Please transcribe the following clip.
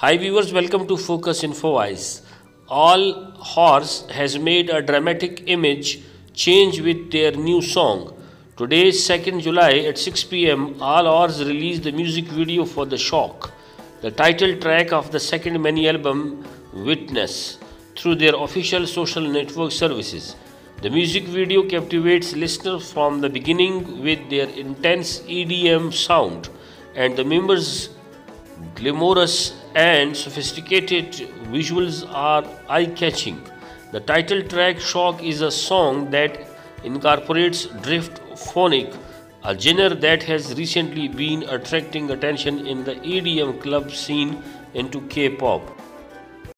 Hi viewers, welcome to Focus Info Eyes. ALL(H)OURS has made a dramatic image change with their new song. Today, 2nd July at 6 pm, ALL(H)OURS released the music video for The Shock, the title track of the second mini album Witness, through their official social network services. The music video captivates listeners from the beginning with their intense EDM sound and the members' glamorous and sophisticated visuals are eye catching. The title track Shock is a song that incorporates drift phonk, a genre that has recently been attracting attention in the EDM club scene into K pop.